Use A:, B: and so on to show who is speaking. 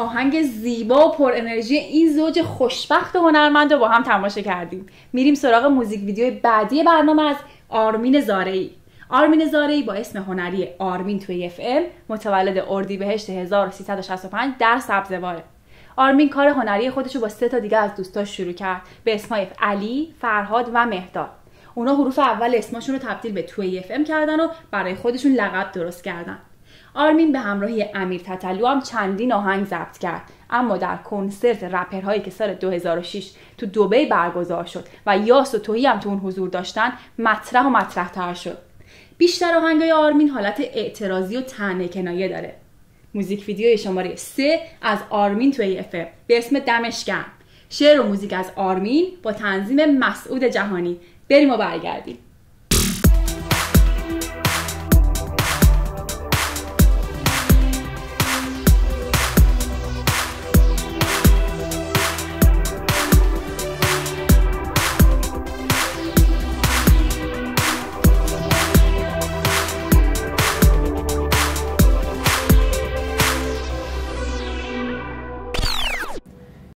A: آهنگ زیبا و پر انرژی. این زوج خوشبخت و هنرمند رو با هم تماشا کردیم. میریم سراغ موزیک ویدیو بعدی برنامه از آرمین زارعی. آرمین زارعی با اسم هنری آرمین 2AFM متولد اردیبهشت 1365 در سبزواره آرمین کار هنری خودش رو با سه تا دیگه از دوستاش شروع کرد. به اسمای علی، فرهاد و مهداد. اونا حروف اول اسمشون رو تبدیل به 2AFM کردن و برای خودشون لقب درست کردن. آرمین به همراهی امیر تتلو هم چندین آهنگ ضبط کرد. اما در کنسرت رپرهایی که سال 2006 تو دوبی برگزار شد و یاس و توهی هم تو اون حضور داشتن مطرح و مطرح تر شد. بیشتر آهنگای آرمین حالت اعتراضی و طعنه کنایه داره. موزیک ویدیو شماره 3 از آرمین 2AFM به اسم دمش گرم شعر و موزیک از آرمین با تنظیم مسعود جهانی. بریم و برگردیم.